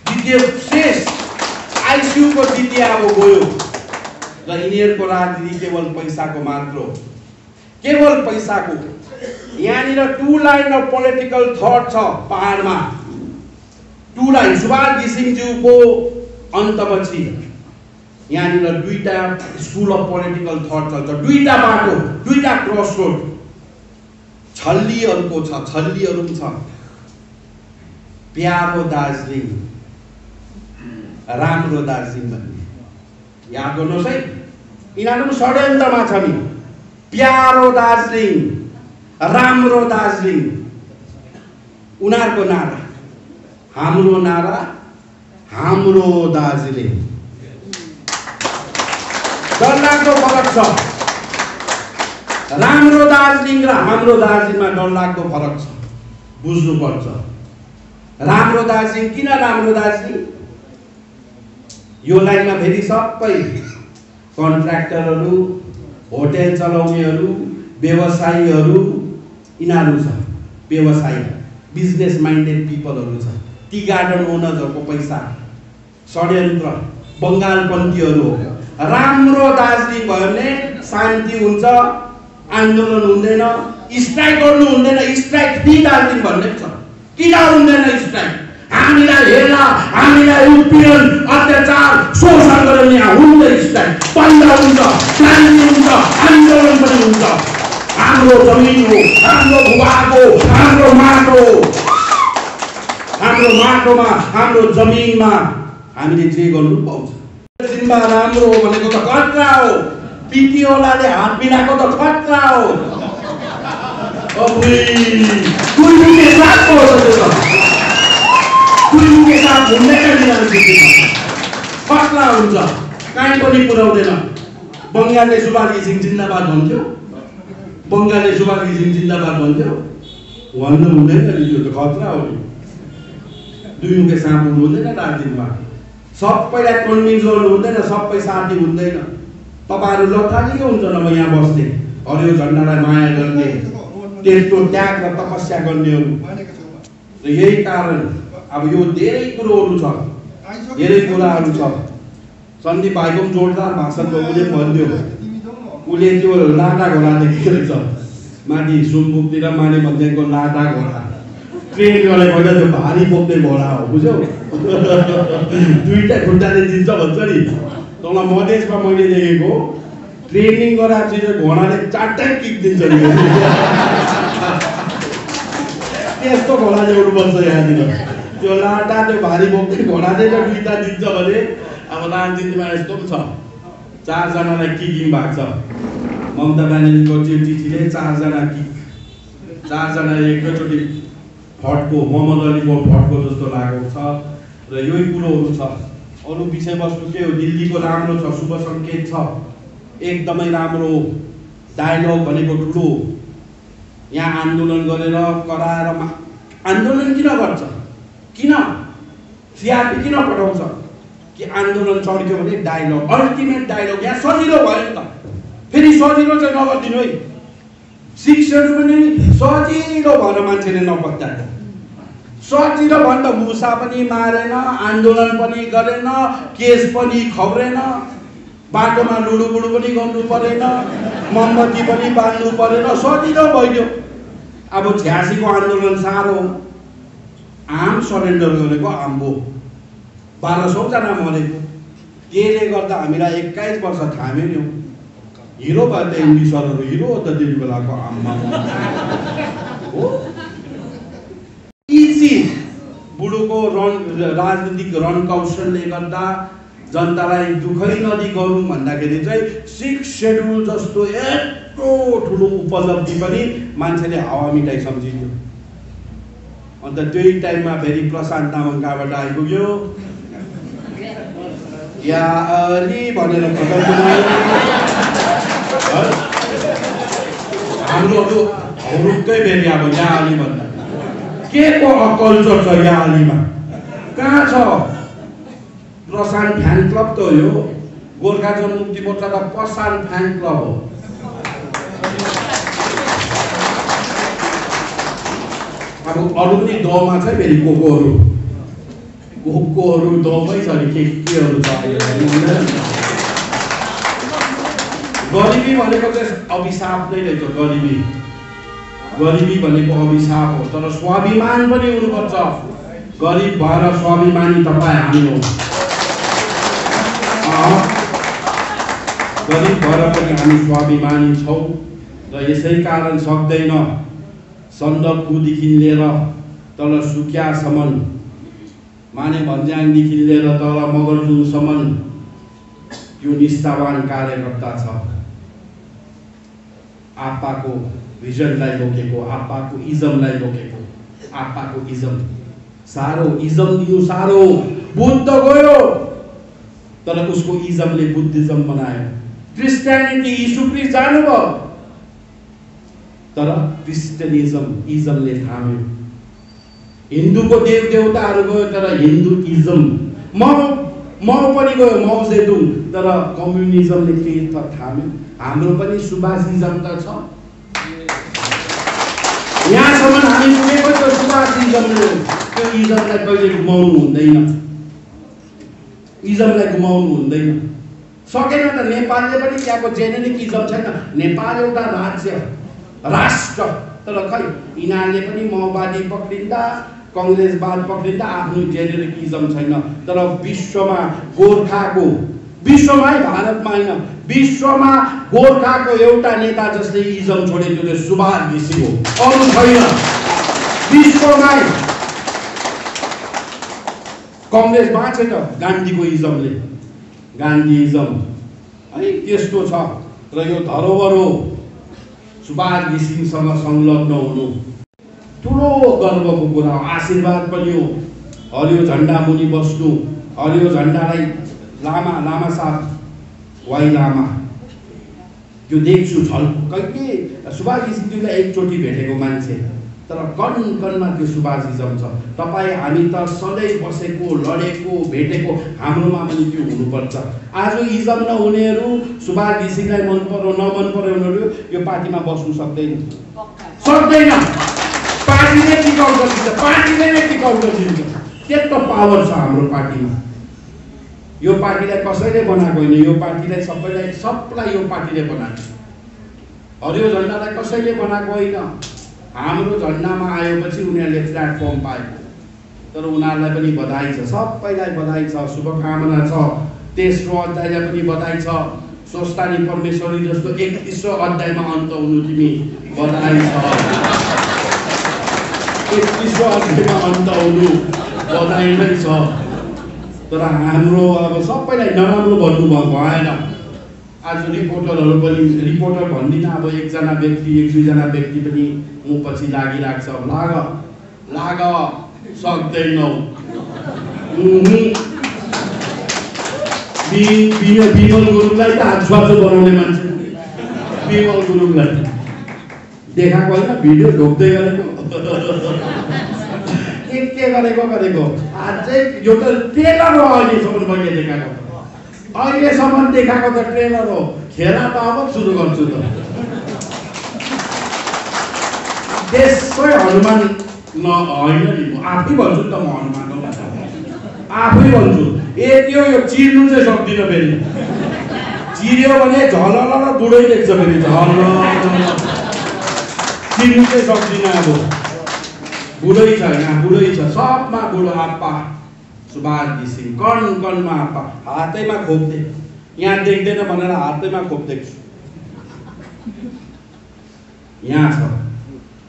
जिटिए शेष आइसियुको जिटिए अब गयो। र यिनीहरूको राजनीति केवल पैसाको मात्र हो। केवल पैसाको यहाँनिर two line of political thought छ पाहाडमा। टु लाइन सुभाष घिसिङज्यूको अन्तपछि यहाँनिर दुईवटा स्कुल अफ पोलिटिकल थट चल्छ। दुईवटा बाटो दुईवटा क्रस रोड छल्लीहरूको छ छल्लीहरू पनि छ। प्यारो दार्जिलिङ। राम्रो दार्जिलिङ भन्ने। याद गर्नुहोस् है। यिनीहरू पनि षड्यन्त्रमा छ नि। प्यारो दार्जिलिङ राम्रो दार्जिलिङ। उनीहरूको नारा। हाम्रो नारा हाम्रो दार्जिलिङ डरलाग्दो फरक छ। राम्रो दार्जिलिङ र हाम्रो दार्जिलिङमा डरलाग्दो फरक छ। बुझ्नुपर्छ। राम्रो दार्जिलिङ किन राम्रो दार्जिलिङ? यो लाइनमा फेरि सबै कन्ट्र्याक्टरहरू होटेल चलाउनेहरू व्यवसायीहरू यिनीहरू छ। व्यवसायी बिजनेस माइन्डेड पिपलहरू छ। टी गार्डन ओनर्सहरूको पैसा षड्यन्त्र बङ्गालपन्थीहरू हो राम्रो दार्जिलिङ भयो भने शान्ति हुन्छ आन्दोलन हुँदैन स्ट्राइक गर्नु हुँदैन स्ट्राइक फ्री दार्जिलिङ भन्ने छ। किन हुँदैन स्ट्राइक हामीलाई हेर्न हामीलाई उत्पीडन अत्याचार शोषण गरेर यहाँ हुँदैन स्ट्राइक बन्द हुन्छ क्रान्ति हुन्छ आन्दोलन पनि हुन्छ। हाम्रो जमिन हो हाम्रो भूभाग हो हाम्रो माटो हो। हाम्रो माटोमा हाम्रो जमिनमा हामीले जे गर्नु पाउँछ। जिम्बा राम्रो हो भनेको त खतरा हो। पिटी ओलाले हात मिलाएको त खतरा हो। कुलुङे साथ पो त त्यो त। कुलुङे साथ जिन्दगीमा। खतरा हुन्छ। कहीँ पनि पुर्याउँदैन बङ्गालले सुभाष घिसिङ जिन्दाबाद भन्थ्यो। बङ्गालले सुभाष घिसिङ जिन्दाबाद भन्थ्यो। भन्नु हुँदैन नि त्यो त खतरा हो। नि दुई मुखे साँप हुनु हुँदैन दार्जिलिङमा सबैलाई कन्भिन्स गर्नु हुँदैन सबै साथी हुँदैन। तपाईँहरू लथालिकै हुन्छ नभए यहाँ बस्ने। हरियो झन्डालाई माया गर्ने। त्यस्तो त्याग र तपस्या गर्नेहरू र यही कारण अब यो धेरै कुरोहरू छ। धेरै कुराहरू छ। सन्दीप भाइको पनि जोरदार भाषण उसले भनिदियो उसले त्यो लाटा घोडा देखेको रहेछ माथि सुनबुकतिर माने भन्दैको लाटा घोडा। ट्रेन गरेको होइन त्यो भारी बोक्ने घोडा हो बुझ्यौ दुईटा खुट्टाले जिन्छ भन्छ नि तल मधेसमा मैले देखेको ट्रेनिङ गराएको चाहिँ घोडाले चारवटै किक दिन्छ नि त्यस्तो घोडा ल्याउनु पर्छ यहाँनिर त्यो लाटा त्यो भारी बोक्ने घोडाले त दुईटा दिन्छ भने अब राजनीतिमा यस्तो पनि छ चारजनालाई किकिङ भएको छ ममता ब्यानर्जीको त्यो चिठीले चारजना किक चारजनाले एकैचोटि फड्को मोहम्मद अलीको फड्को जस्तो लागेको छ। र यही कुरोहरू छ। अरू विषयवस्तु के हो? दिल्लीको राम्रो छ शुभ सङ्केत छ। एकदमै राम्रो डायलग भनेको ठुलो यहाँ आन्दोलन गरेर कराएर आन्दोलन किन गर्छ? किन? सिआरपी किन पठाउँछ? कि आन्दोलन चढ्क्यो भने डायलग अल्टिमेट डायलग यहाँ सजिलो भयो नि त। फेरि सजिलो चाहिँ नगरिदिनु है। शिक्षाहरू पनि सजिलो भएर मान्छेले नपत्याएको सजिलो भन्दा मुसा पनि मारेन आन्दोलन पनि गरेन केस पनि खब्रेन बाटोमा लुडुबुडु पनि गर्नु परेन मोमबत्ती पनि बाल्नु परेन सजिलो भइदियो अब छ्यासीको आन्दोलन साह्रो आम सरेन्डर गरेको आम्बो बाह्र सौजना मरेको। त्यसले गर्दा हामीलाई एक्काइस वर्ष थाम्यो नि। हिरो भयो त सरहरू हिरो हो त त्यति बेलाको बुढोको रन राजनीतिक रण कौशलले गर्दा जनतालाई दुःखै नदी गरौँ भन्दाखेरि चाहिँ सिक्स सेड्युल जस्तो यत्रो ठुलो उपलब्धि पनि मान्छेले हावा मिठाई सम्झिन्थ्यो अन्त त्यही टाइममा फेरि प्रशान्त तामाङ कहाँबाट आइपुग्यो या अली भनेर खबर बनायो है? हाम्रो अब हुरुक्कै फेरि अब यहाँ अली भन्दा के को कल्चर छ यहाँ अलीमा कहाँ छ प्रशान्त फ्यान क्लब त हो गोर्खा जनमुक्ति मोर्चा त प्रशान्त फ्यान क्लब हो अब अरू पनि दौमा छ फेरि कोकोहरू कोकोहरू दौमै छ नि के केहरू छ। गरिबी भनेको चाहिँ अभिशाप नै रहेछ गरिबी गरिबी भनेको अभिशाप हो। तर स्वाभिमान पनि हुनुपर्छ। गरिब भएर स्वाभिमानी तपाईँ हामी हो। गरिब भएर पनि हामी स्वाभिमानी छौँ र यसै कारण सक्दैन। सन्दकपुरदेखि लिएर तल सुकियासम्म माने भन्ज्याङदेखि लिएर तल मगरजुङसम्म यो निष्ठावान कार्यकर्ता छ। आप्पाको भिजनलाई रोकेको आप्पाको इजमलाई रोकेको आप्पाको इजम साह्रो इजम दिनु साह्रो बुद्ध गयो तर उसको इजमले बुद्धिज्म बनायो। क्रिस्टियानिटी क्रिस्ट जानुभयो तर क्रिस्चियनिजम इजमले थाम्यो। हिन्दूको देव देवताहरू गयो तर हिन्दू इजम म माउ पनि गयो माउ सेतुङ तर कम्युनिजमले के त थाम्यो हाम्रो पनि सुभाषिजम त छ। यहाँसम्म हामी पुगेको त सुभाषिजमले त्यो इजमलाई कहिले गुमाउनु हुँदैन। इजमलाई गुमाउनु हुँदैन। सकेन त नेपालले पनि त्यहाँको जेनेरिक इजम छैन। नेपाल एउटा राज्य राष्ट्र। तर खै यिनीहरूले पनि माओवादी पक्रिँदा कङ्ग्रेसवाद पक्रिँदा आफ्नो इजम छैन तर विश्वमा गोर्खाको विश्वमा भारतमा होइन विश्वमा गोर्खाको एउटा नेता जसले इजम छोडे त्यो चाहिँ सुभाष घिसिङ हो। अरू छैन। विश्वमै कङ्ग्रेस बाँचे त? गान्धीको इजमले। गान्धीइजम है त्यस्तो छ। र यो धरोहर हो। सुभाष घिसिङसँग संलग्न हुनु। ठुलो गर्वको कुरा हो आशीर्वाद पनि हो हरियो झन्डा मुनि बस्नु हरियो झन्डालाई लामा लामा साथ वाइ लामा। त्यो देख्छु झल कहिले सुभाष घिसिङज्यूलाई एकचोटि भेटेको मान्छे तर कन कनमा त्यो सुभाषिजम छ तपाईँ हामी त सधैँ बसेको लडेको भेटेको हाम्रोमा पनि त्यो हुनुपर्छ। आज इजम नहुनेहरू सुभाष घिसिङलाई मन पराउ नमन पराउनेहरू यो पार्टीमा बस्नु सक्दैन। सक्दैन। पार्टीले टिकाउ गरिदिन्छ पार्टीले नै टिकाउ गरिदिन्छ त्यत्रो पावर छ हाम्रो पार्टीमा। यो पार्टीलाई कसैले बनाएको होइन? यो पार्टीलाई सबैलाई सबलाई यो पार्टीले बनाएको। हरियो झन्डालाई कसैले बनाएको होइन? हाम्रो झन्डामा आएपछि उनीहरूले प्लेटफर्म पाएको। तर उनीहरूलाई पनि बधाई छ। सबैलाई बधाई छ। शुभकामना छ। तेस्रो अध्यायलाई पनि बधाई छ। स्वस्थानी परमेश्वरी जस्तो एकतिसौँ अध्यायमा अन्त हुनु तिमी बधाई छ। एकतिसौँ अध्यायमा अन्त हुनु बधाई नै छ तर हाम्रो अब सबैलाई नराम्रो भन्नु भएन आज रिपोर्टरहरू पनि रिपोर्टर भन्दिनँ अब एकजना व्यक्ति एक दुईजना व्यक्ति पनि म पछि लागिरहेको छ लाग लाग सक्दैनौ। विमल गुरुङलाई त हात बनाउने मान्छे। विमल गुरुङलाई देखाएको होइन भिडियो ढोक्दै गरेको? के गरेको गरेको यो त ट्रेलर हो अहिलेसम्म मैले देखाएको अहिलेसम्म देखाएको त ट्रेलर हो। खेला त अब सुरु गर्छु त। त्यसै हनुमान न होइन नि म आफै भन्छु नि त म हनुमान हो आफै भन्छु। ए त्यो यो चिर्नु चाहिँ सक्दिनँ फेरि। चिर्यो भने झलल र बुढै देख्छ फेरि झल चिर्नु चाहिँ सक्दिनँ अब बुढै छ यहाँ बुढै छ सबमा बुढो आप्पा सुभाष घिसिङ कण कणमा आप्पा हातैमा खोप्थे यहाँ देख्दैन भनेर हातैमा खोप्दैछु यहाँ छ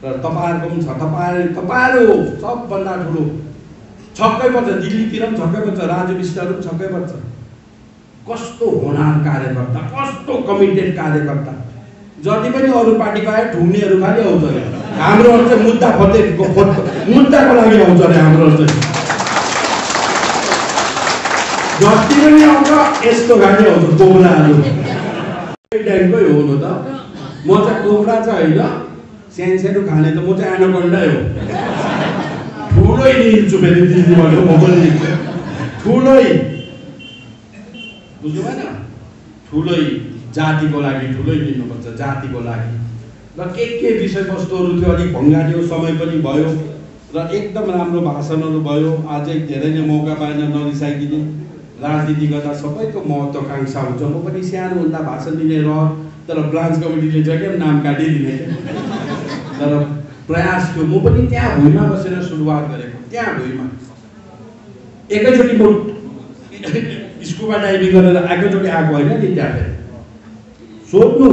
र तपाईँहरूको पनि छ तपाईँहरू तपाईँहरू सबभन्दा ठुलो छक्कै पर्छ दिल्लीतिर पनि छक्कै पर्छ राजु विष्टहरू पनि छक्कै पर्छ कस्तो होनार कार्यकर्ता कस्तो कमिटेड कार्यकर्ता जति पनि अरू पार्टीको आयो ढुङ्नेहरू खालि आउँछ अरे। हाम्रोहरू चाहिँ मुद्दा खोज्दै खोज मुद्दाको लागि आउँछ अरे हाम्रोहरू चाहिँ। जति पनि आउँछ यस्तो खालि आउँछ कोब्राहरू टाइपकै हो न त। म चाहिँ कोब्रा चाहिँ होइन सानो सानो खाने त म चाहिँ एनाकोन्डै हो। ठुलै लिन्छु फेरि दिदीबाट म पनि लिन्छु। ठुलै। बुझ्नु भएन ठुलै। जातिको लागि ठुलै लिनुपर्छ जातिको लागि। र के के विषयवस्तुहरू थियो अलिक भङ्गालियो समय पनि भयो। र एकदम राम्रो भाषणहरू भयो। अझै धेरै नै मौका पाएन नरिसाइदिने। राजनीति गर्दा सबैको महत्त्वकाङ्क्षा हुन्छ। म पनि सानो हुँदा भाषण दिने रहर तर ब्रान्च कमिटीले जहिले पनि नाम काटिदिने। तर प्रयास थियो म पनि त्यहाँ भुइँमा बसेर सुरुवात गरेको त्यहाँ भुइँमा। एकैचोटि म स्कुबा डाइभिङ गरेर एकैचोटि आएको होइन नि त्यहाँ सोध्नु।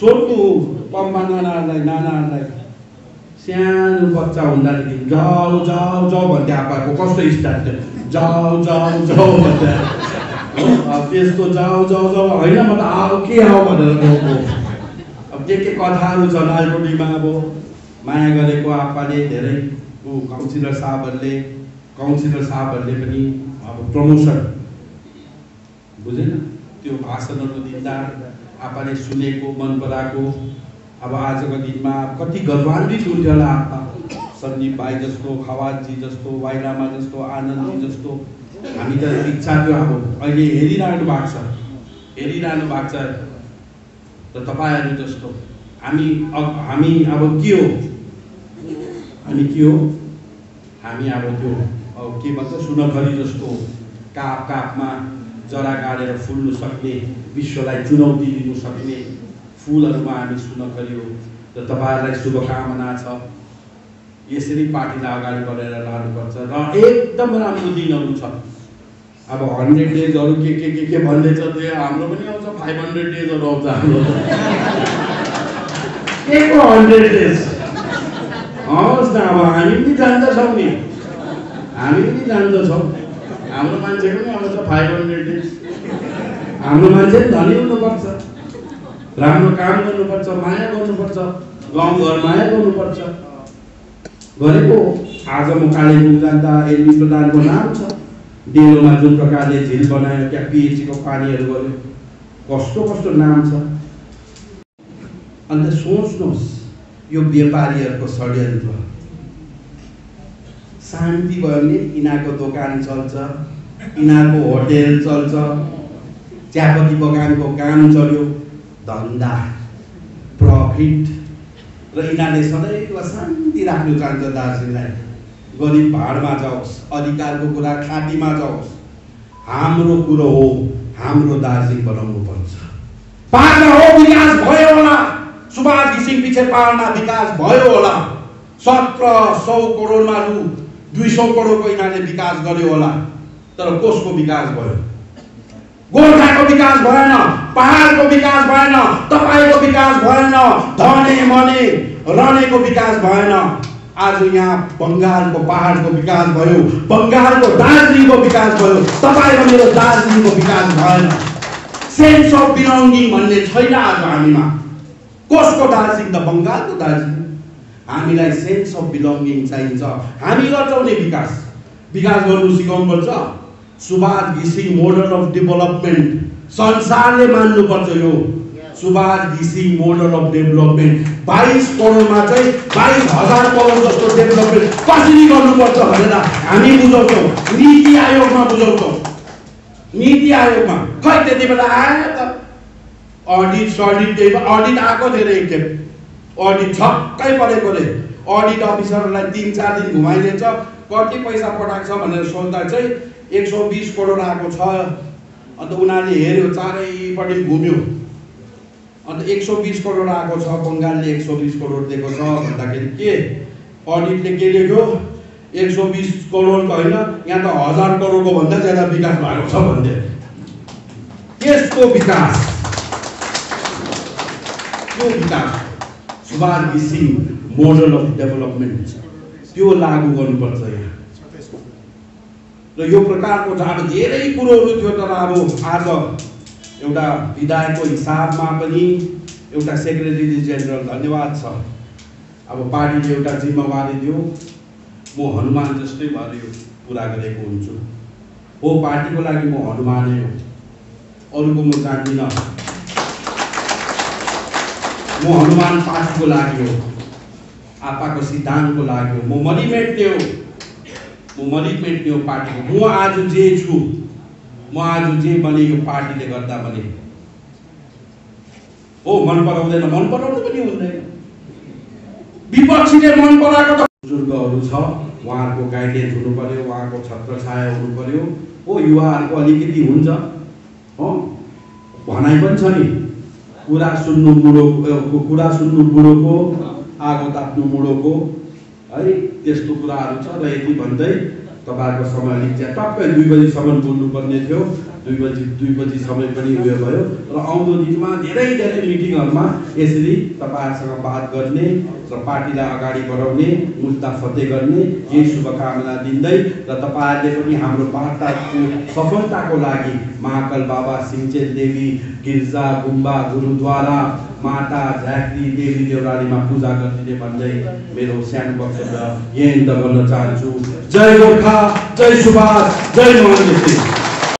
सोध्नु पम्पा नानाहरूलाई नानाहरूलाई। सानो बच्चा हुँदाखेरि जाऊ जाऊ जाऊ भन्दै आपाको कस्तो स्टार्ट जाऊ जाऊ जाऊ भन्दै त्यस्तो जाऊ जाऊ जाऊ होइन म त आऊ के आऊ भनेर गएको। के के कथाहरू छ लालकोटीमा अब? माया गरेको आप्पाले धेरै ऊ काउन्सिलर साहबहरूले काउन्सिलर साहबहरूले पनि अब प्रमोसन। बुझेन? त्यो भाषणहरू दिँदा आप्पाले सुनेको मन पराएको। अब आजको दिनमा कति गर्वान्वित हुन्थ्यो होला आप्पा सन्दीप भाइ जस्तो खवाजी जस्तो वाइलामा जस्तो आनन्दजी जस्तो। हामी त इच्छा थियो अब अहिले हेरिरहनु भएको छ। हेरिरहनु भएको छ। र तपाईँहरू जस्तो हामी अब हामी अब के हो? हामी के हो? हामी अब त्यो अब के भन्छ सुनखरी जस्तो काप कापमा जरा गाडेर फुल्नु सक्ने विश्वलाई चुनौती दिनु सक्ने फुलहरूमा हामी सुनखरी हो र तपाईँहरूलाई शुभकामना छ। यसरी पार्टीलाई अगाडि बढाएर लानुपर्छ र एकदम राम्रो दिनहरू छ अब हन्ड्रेड डेजहरू के के के के भन्दैछ त्यो हाम्रो पनि आउँछ फाइभ हन्ड्रेड डेजहरू आउँछ हाम्रो। हन्ड्रेड डेज हवस् न अब हामी पनि जान्दछौँ नि। हामी पनि जान्दछौँ। हाम्रो मान्छे पनि आउँछ फाइभ हन्ड्रेड डेज हाम्रो मान्छे पनि धनी हुनुपर्छ। राम्रो काम गर्नुपर्छ माया गर्नुपर्छ गाउँघर माया गर्नुपर्छ। गरेको आज म कालेबुङ जाँदा एलबी प्रधानको नाम छ। डेलोमा जुन प्रकारले झिल बनायो त्यहाँ पिएचीको पानीहरू गर्यो कस्तो कस्तो नाम छ। अन्त सोच्नुहोस् यो व्यापारीहरूको षड्यन्त्र। शान्ति भयो भने यिनीहरूको दोकान चल्छ यिनीहरूको होटेल चल्छ चियापत्ती बगानको काम चल्यो धन्दा प्रफिट। र यिनीहरूले सदैव शान्ति राख्नु चाहन्छ दार्जिलिङलाई। गरिब भाडमा जाओस् अधिकारको कुरा खाँटीमा जाओस्। हाम्रो कुरो हो हाम्रो दार्जिलिङ बनाउनु पर्छ हो विकास भयो होला। सुभाष घिसिङ पछि पार्न विकास भयो होला। सत्र सौ करोडमा रु दुई सौ करोडको यिनीहरूले विकास गर्यो होला तर कसको विकास भयो? गोर्खाको विकास भएन पहाडको विकास भएन तपाईँको विकास भएन धने मने रहनेको विकास भएन। आज यहाँ बङ्गालको पहाडको विकास भयो बङ्गालको दार्जिलिङको विकास भयो तपाईँ र मेरो दार्जिलिङको विकास भएन। सेन्स अफ बिलोङ्गिङ भन्ने छैन आज हामीमा। कसको दार्जिलिङ त बङ्गालको दार्जिलिङ? हामीलाई सेन्स अफ बिलोङ्गिङ चाहिन्छ। हामी गर्छौँ नि विकास। विकास गर्नु सिकाउनुपर्छ। सुभाष घिसिङ मोडल अफ डेभलपमेन्ट संसारले मान्नुपर्छ यो। सुभाष घिसिङ मोडल अफ डेभलपमेन्ट बाइस करोडमा चाहिँ बाइस हजार करोड जस्तो डेभलपमेन्ट कसरी गर्नुपर्छ भनेर हामी बुझाउँछौँ। नीति आयोगमा बुझाउँछौँ। नीति आयोगमा। खै त्यति बेला आयो त? अडिट सडिट अडिट आएको थियो एकखेप अडिट छक्कै परेकोले अडिट अफिसरलाई तिन चार दिन घुमाइदिन्छ। कति पैसा पठाएको छ भनेर सोद्धा चाहिँ एक सौ बिस करोड आएको छ। अन्त उनीहरूले हेऱ्यो चारैपट्टि घुम्यो। अन्त एक सौ बिस करोड आएको छ बङ्गालले एक सौ बिस करोड दिएको छ भन्दाखेरि के? अडिटले के लेख्यो? एक सौ बिस करोड त होइन यहाँ त हजार करोडको भन्दा ज्यादा विकास भएको छ भन्दै। त्यसको विकास। त्यो विकास। सुभाष घिसिङ मोडल अफ डेभलपमेन्ट त्यो लागू गर्नुपर्छ यहाँ। र यो प्रकारको त अब धेरै कुरोहरू थियो तर अब आज एउटा विधायकको हिसाबमा पनि एउटा सेक्रेटरी जेनरल धन्यवाद छ। अब पार्टीले एउटा जिम्मेवारी दियो। म हनुमान जस्तै भएर यो पुरा गरेको हुन्छु। हो पार्टीको लागि म हनुमानै हो। अरूको म जान्दिनँ। म हनुमान पार्टीको लागि हो। आपाको सिद्धान्तको लागि हो। म मनी मेट्ने हो म मनी मेट्ने हो पार्टीको म आज जे छु म आज जे बने यो पार्टीले गर्दा बने हो मन पराउँदैन। मन पराउनु पनि हुँदैन। विपक्षीले मन पराएको त बुजुर्गहरू छ उहाँहरूको गाइडेन्स हुनु पर्यो उहाँको छत्र छाया हुनु पर्यो हो युवाहरूको अलिकति हुन्छ। हो भनाइ पनि छ नि। कुरा सुन्नु बुढो कुरा सुन्नु बुढोको आगो ताप्नु मुडोको है त्यस्तो कुराहरू छ र यति भन्दै तपाईँहरूको समय ज्या टक्कै दुई बजीसम्म बोल्नुपर्ने थियो। दुई बजी दुई बजी समय पनि उयो भयो। र आउँदो दिनमा धेरै धेरै मिटिङहरूमा यसरी तपाईँहरूसँग बात गर्ने र पार्टीलाई अगाडि बढाउने मुद्दा फते गर्ने यही शुभकामना दिँदै र तपाईँहरूले पनि हाम्रो वार्ताको सफलताको लागि महाकाल बाबा सिङ्चेल देवी गिर्जा गुम्बा गुरुद्वारा माता झाँक्री देवी देउरालीमा पूजा गरिदिने भन्दै मेरो सानो वक्तव्य यही गर्न चाहन्छु। जय गोर्खा जय सुभाष जय महान